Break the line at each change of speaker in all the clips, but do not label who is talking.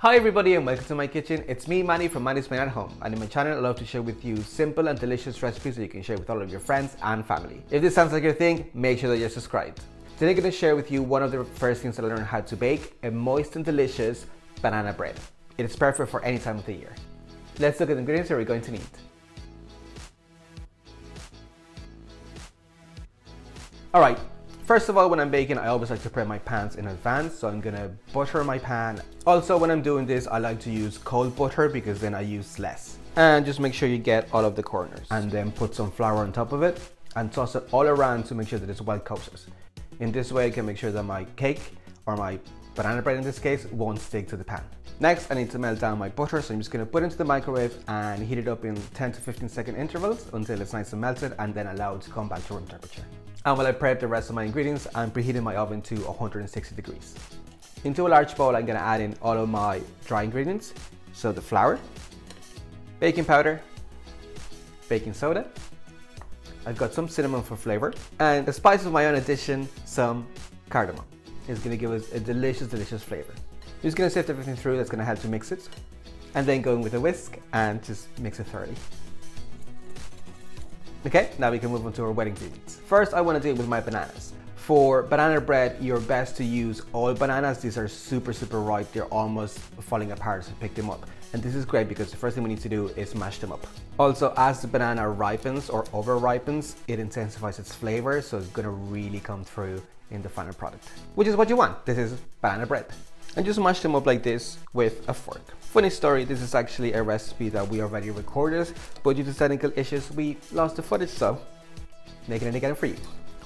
Hi everybody and welcome to my kitchen. It's me Manny from Manny's Made at Home and in my channel I love to share with you simple and delicious recipes that you can share with all of your friends and family. If this sounds like your thing, make sure that you're subscribed. Today I'm going to share with you one of the first things that I learned how to bake, a moist and delicious banana bread. It is perfect for any time of the year. Let's look at the ingredients that we're going to need. Alright, First of all, when I'm baking, I always like to prep my pans in advance. So I'm gonna butter my pan. Also, when I'm doing this, I like to use cold butter because then I use less. And just make sure you get all of the corners. And then put some flour on top of it and toss it all around to make sure that it's well coated. In this way, I can make sure that my cake or my banana bread in this case won't stick to the pan. Next, I need to melt down my butter, so I'm just gonna put it into the microwave and heat it up in 10 to 15 second intervals until it's nice and melted and then allow it to come back to room temperature. And while I prep the rest of my ingredients, I'm preheating my oven to 160 degrees. Into a large bowl, I'm gonna add in all of my dry ingredients. So the flour, baking powder, baking soda, I've got some cinnamon for flavor, and a spice of my own addition, some cardamom. It's gonna give us a delicious, delicious flavor. I'm just gonna sift everything through that's gonna help to mix it, and then go in with a whisk and just mix it thoroughly. Okay, now we can move on to our wet ingredients. First, I wanna deal with my bananas. For banana bread, you're best to use all bananas. These are super, super ripe. They're almost falling apart, so pick them up. And this is great because the first thing we need to do is mash them up. Also, as the banana ripens or over ripens, it intensifies its flavor, so it's gonna really come through in the final product, which is what you want. This is banana bread. And just mash them up like this with a fork. Funny story, this is actually a recipe that we already recorded, but due to technical issues, we lost the footage, so making it again for you.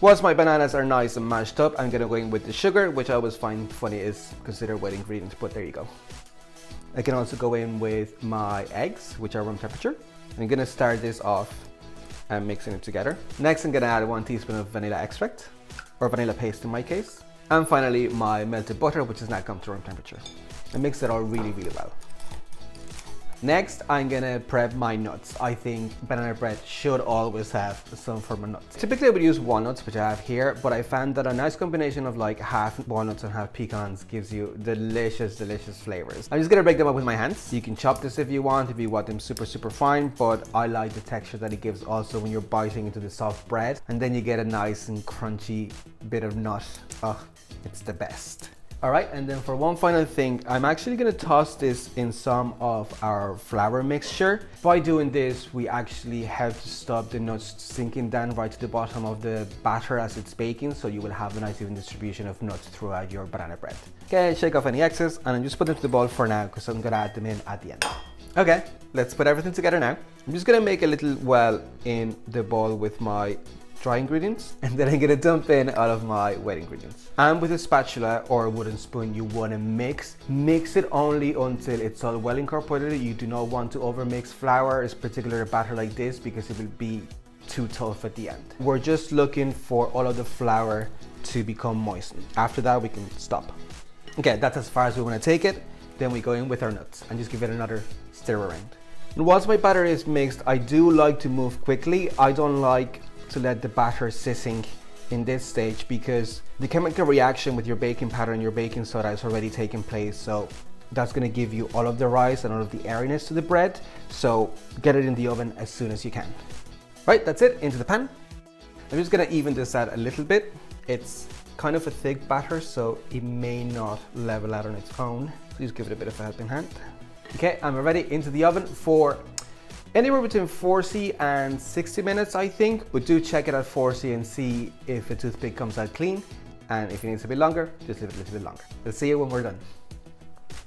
Once my bananas are nice and mashed up, I'm gonna go in with the sugar, which I always find funny is considered wet ingredients, but there you go. I can also go in with my eggs, which are room temperature. I'm gonna start this off and mixing it together. Next, I'm gonna add one teaspoon of vanilla extract, or vanilla paste in my case. And finally, my melted butter, which has now come to room temperature. And mix it all really, really well. Next, I'm gonna prep my nuts. I think banana bread should always have some form of nuts. Typically I would use walnuts, which I have here, but I found that a nice combination of like half walnuts and half pecans gives you delicious, delicious flavors. I'm just gonna break them up with my hands. You can chop this if you want, if you want them super, super fine, but I like the texture that it gives also when you're biting into the soft bread, and then you get a nice and crunchy bit of nut. Oh, it's the best. All right, and then for one final thing, I'm actually gonna toss this in some of our flour mixture. By doing this, we actually help to stop the nuts sinking down right to the bottom of the batter as it's baking, so you will have a nice even distribution of nuts throughout your banana bread. Okay, shake off any excess, and I'm just putting them to the bowl for now, because I'm gonna add them in at the end. Okay, let's put everything together now. I'm just gonna make a little well in the bowl with my dry ingredients and then I'm gonna dump in all of my wet ingredients. And with a spatula or a wooden spoon you wanna mix, mix it only until it's all well incorporated. You do not want to overmix flour, particularly batter like this because it will be too tough at the end. We're just looking for all of the flour to become moistened. After that we can stop. Okay, that's as far as we wanna take it. Then we go in with our nuts and just give it another stir around. And once my batter is mixed, I do like to move quickly. I don't like to let the batter sitting in this stage because the chemical reaction with your baking powder and your baking soda is already taking place. So that's gonna give you all of the rise and all of the airiness to the bread. So get it in the oven as soon as you can. Right, that's it, into the pan. I'm just gonna even this out a little bit. It's kind of a thick batter, so it may not level out on its own. Please give it a bit of a helping hand. Okay, I'm ready into the oven for anywhere between 40 and 60 minutes, I think. But do check it at 40 and see if the toothpick comes out clean. And if it needs a bit longer, just leave it a little bit longer. We'll see you when we're done.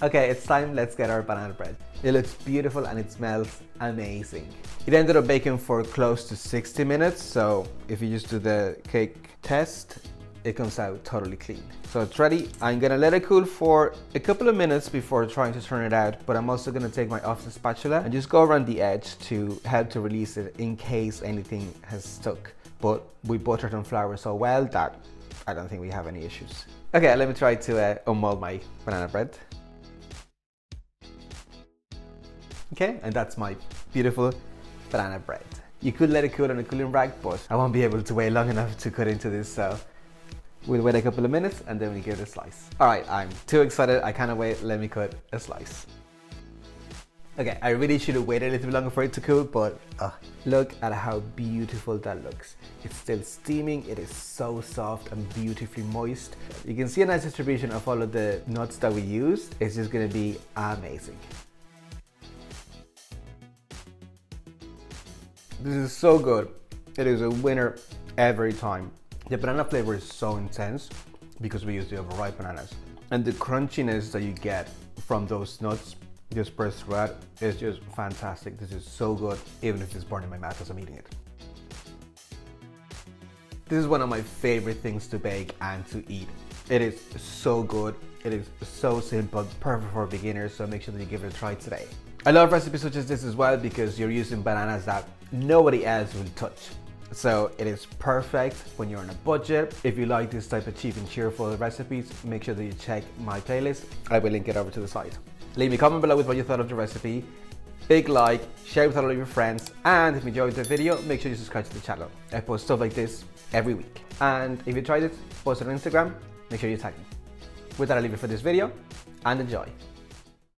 Okay, it's time, let's get our banana bread. It looks beautiful and it smells amazing. It ended up baking for close to 60 minutes, so if you just do the cake test, it comes out totally clean. So it's ready. I'm gonna let it cool for a couple of minutes before trying to turn it out, but I'm also gonna take my offset spatula and just go around the edge to help to release it in case anything has stuck. But we buttered and flour so well that I don't think we have any issues. Okay, let me try to uh, unmold my banana bread. Okay, and that's my beautiful banana bread. You could let it cool on a cooling rack, but I won't be able to wait long enough to cut into this, so We'll wait a couple of minutes and then we give it a slice. All right, I'm too excited. I cannot wait. Let me cut a slice. Okay, I really should have waited a little bit longer for it to cool, but uh, look at how beautiful that looks. It's still steaming, it is so soft and beautifully moist. You can see a nice distribution of all of the nuts that we used. It's just gonna be amazing. This is so good. It is a winner every time. The banana flavor is so intense because we use the overripe bananas. And the crunchiness that you get from those nuts this pressed red is just fantastic. This is so good, even if it's burning my mouth as I'm eating it. This is one of my favorite things to bake and to eat. It is so good. It is so simple, perfect for beginners, so make sure that you give it a try today. I love recipes such as this as well because you're using bananas that nobody else will touch. So it is perfect when you're on a budget. If you like this type of cheap and cheerful recipes, make sure that you check my playlist. I will link it over to the side. Leave me a comment below with what you thought of the recipe. Big like, share with all of your friends, and if you enjoyed the video, make sure you subscribe to the channel. I post stuff like this every week. And if you tried it, post it on Instagram, make sure you tag me. With that, I leave it for this video, and enjoy.